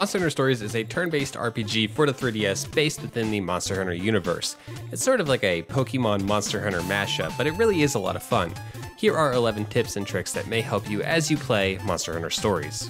Monster Hunter Stories is a turn-based RPG for the 3DS based within the Monster Hunter universe. It's sort of like a Pokemon Monster Hunter mashup, but it really is a lot of fun. Here are 11 tips and tricks that may help you as you play Monster Hunter Stories.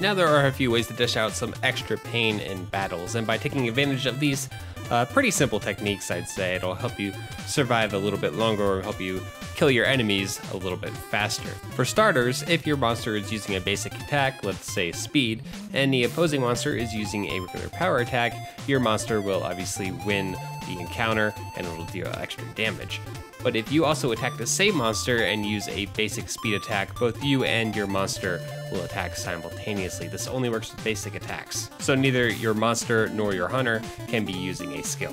Now there are a few ways to dish out some extra pain in battles, and by taking advantage of these uh, pretty simple techniques, I'd say, it'll help you survive a little bit longer or help you kill your enemies a little bit faster. For starters, if your monster is using a basic attack, let's say speed, and the opposing monster is using a regular power attack, your monster will obviously win the encounter and it'll deal extra damage. But if you also attack the same monster and use a basic speed attack, both you and your monster will attack simultaneously. This only works with basic attacks, so neither your monster nor your hunter can be using a skill.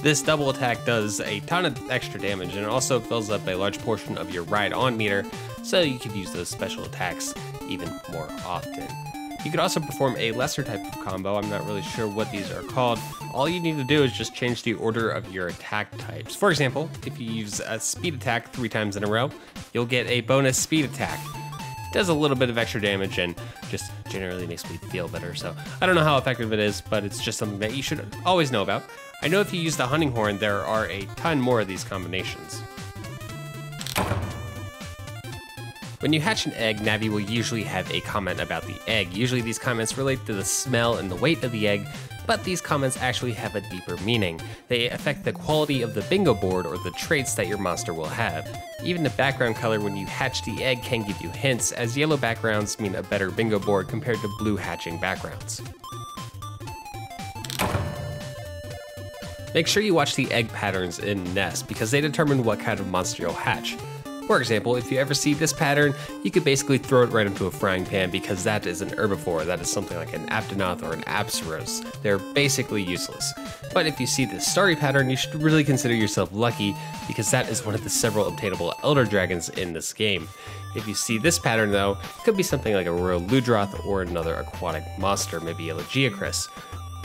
This double attack does a ton of extra damage and also fills up a large portion of your ride on meter, so you can use those special attacks even more often. You could also perform a lesser type of combo, I'm not really sure what these are called. All you need to do is just change the order of your attack types. For example, if you use a speed attack three times in a row, you'll get a bonus speed attack. Does a little bit of extra damage and just generally makes me feel better, so I don't know how effective it is, but it's just something that you should always know about. I know if you use the hunting horn, there are a ton more of these combinations. When you hatch an egg, Navi will usually have a comment about the egg. Usually these comments relate to the smell and the weight of the egg, but these comments actually have a deeper meaning. They affect the quality of the bingo board or the traits that your monster will have. Even the background color when you hatch the egg can give you hints, as yellow backgrounds mean a better bingo board compared to blue hatching backgrounds. Make sure you watch the egg patterns in Nest because they determine what kind of monster you'll hatch. For example, if you ever see this pattern, you could basically throw it right into a frying pan because that is an herbivore, that is something like an Aptonoth or an Apceros. They're basically useless. But if you see this starry pattern, you should really consider yourself lucky because that is one of the several obtainable Elder Dragons in this game. If you see this pattern though, it could be something like a Royal Ludroth or another aquatic monster, maybe a Lagiacrus.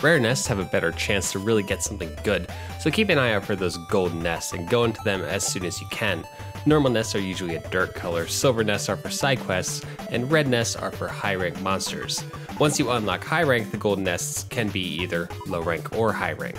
Rare nests have a better chance to really get something good, so keep an eye out for those gold nests and go into them as soon as you can. Normal nests are usually a dirt color, silver nests are for side quests, and red nests are for high rank monsters. Once you unlock high rank, the golden nests can be either low rank or high rank.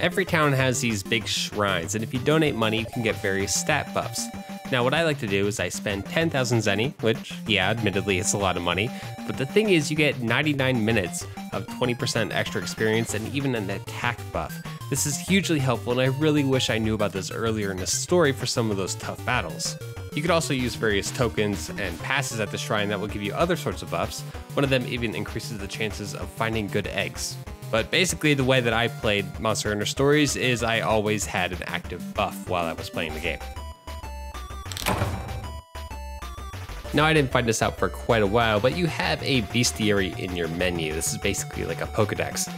Every town has these big shrines, and if you donate money, you can get various stat buffs. Now, what I like to do is I spend 10,000 zenny, which, yeah, admittedly, it's a lot of money, but the thing is, you get 99 minutes of 20% extra experience and even an attack buff. This is hugely helpful, and I really wish I knew about this earlier in the story for some of those tough battles. You could also use various tokens and passes at the shrine that will give you other sorts of buffs. One of them even increases the chances of finding good eggs. But basically, the way that I played Monster Hunter Stories is I always had an active buff while I was playing the game. Now, I didn't find this out for quite a while, but you have a bestiary in your menu. This is basically like a Pokedex.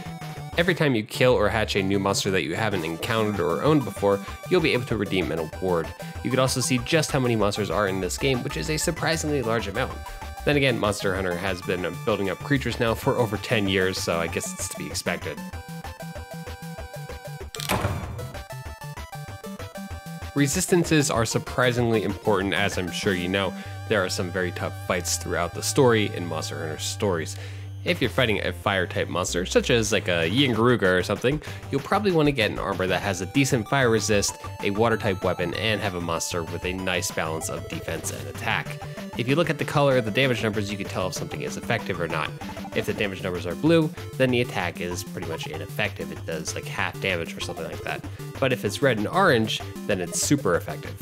Every time you kill or hatch a new monster that you haven't encountered or owned before, you'll be able to redeem an award. You can also see just how many monsters are in this game, which is a surprisingly large amount. Then again, Monster Hunter has been building up creatures now for over 10 years, so I guess it's to be expected. Resistances are surprisingly important, as I'm sure you know. There are some very tough fights throughout the story in Monster Hunter stories. If you're fighting a fire type monster, such as like a Yian or something, you'll probably want to get an armor that has a decent fire resist, a water type weapon, and have a monster with a nice balance of defense and attack. If you look at the color of the damage numbers, you can tell if something is effective or not. If the damage numbers are blue, then the attack is pretty much ineffective. It does like half damage or something like that. But if it's red and orange, then it's super effective.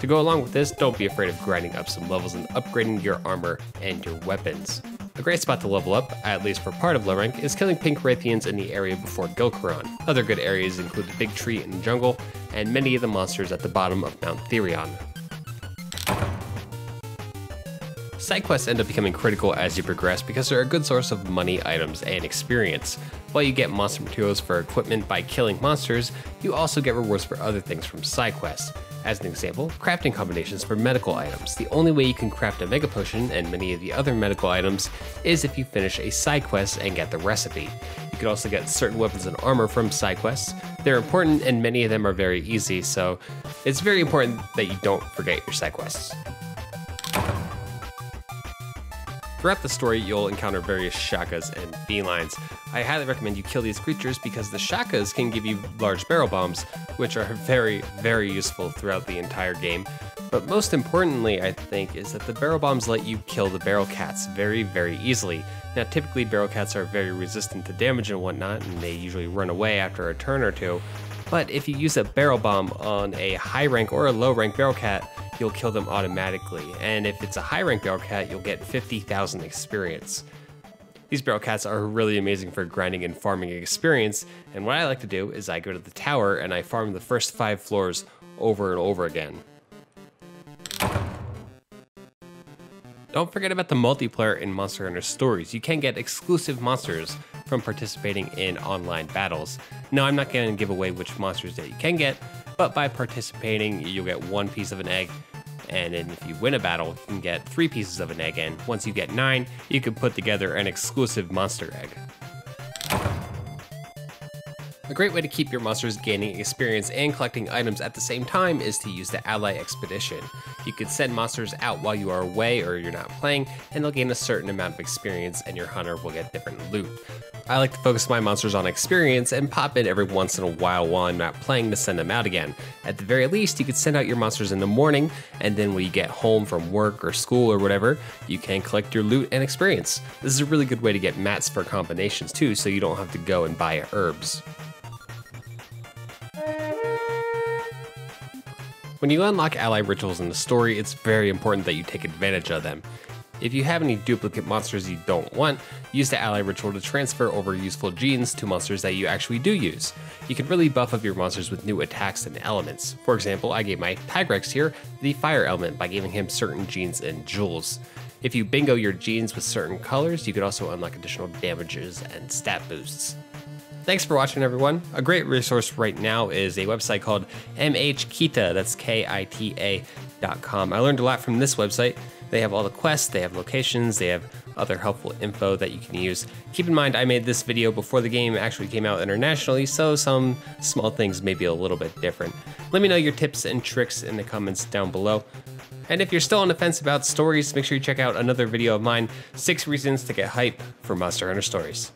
To go along with this, don't be afraid of grinding up some levels and upgrading your armor and your weapons. A great spot to level up, at least for part of low rank, is killing pink Rathians in the area before Gil'Quron. Other good areas include the big tree in the jungle, and many of the monsters at the bottom of Mount Therion. Side quests end up becoming critical as you progress because they're a good source of money, items, and experience. While you get monster materials for equipment by killing monsters, you also get rewards for other things from side quests. As an example, crafting combinations for medical items. The only way you can craft a Mega Potion and many of the other medical items is if you finish a side quest and get the recipe. You can also get certain weapons and armor from side quests. They're important and many of them are very easy, so it's very important that you don't forget your side quests. Throughout the story, you'll encounter various shakas and Felynes. I highly recommend you kill these creatures because the shakas can give you large barrel bombs, which are very, very useful throughout the entire game. But most importantly, I think, is that the barrel bombs let you kill the barrel cats very, very easily. Now, typically, barrel cats are very resistant to damage and whatnot, and they usually run away after a turn or two. But if you use a barrel bomb on a high rank or a low rank barrel cat, you'll kill them automatically. And if it's a high rank barrel cat, you'll get 50,000 experience. These barrel cats are really amazing for grinding and farming experience, and what I like to do is I go to the tower and I farm the first five floors over and over again. Don't forget about the multiplayer in Monster Hunter Stories. You can get exclusive monsters from participating in online battles. Now, I'm not going to give away which monsters that you can get, but by participating, you'll get one piece of an egg. And then if you win a battle, you can get three pieces of an egg. And once you get nine, you can put together an exclusive monster egg. A great way to keep your monsters gaining experience and collecting items at the same time is to use the Ally Expedition. You can send monsters out while you are away or you're not playing, and they'll gain a certain amount of experience and your hunter will get different loot. I like to focus my monsters on experience and pop in every once in a while while I'm not playing to send them out again. At the very least, you could send out your monsters in the morning, and then when you get home from work or school or whatever, you can collect your loot and experience. This is a really good way to get mats for combinations too, so you don't have to go and buy herbs. When you unlock ally rituals in the story, it's very important that you take advantage of them. If you have any duplicate monsters you don't want, use the ally ritual to transfer over useful genes to monsters that you actually do use. You can really buff up your monsters with new attacks and elements. For example, I gave my Tigrex here the fire element by giving him certain genes and jewels. If you bingo your genes with certain colors, you can also unlock additional damages and stat boosts. Thanks for watching, everyone. A great resource right now is a website called MHKita, that's K-I-T-A.com. I learned a lot from this website. They have all the quests, they have locations, they have other helpful info that you can use. Keep in mind, I made this video before the game actually came out internationally, so some small things may be a little bit different. Let me know your tips and tricks in the comments down below. And if you're still on the fence about stories, make sure you check out another video of mine, 6 Reasons to Get Hype for Monster Hunter Stories.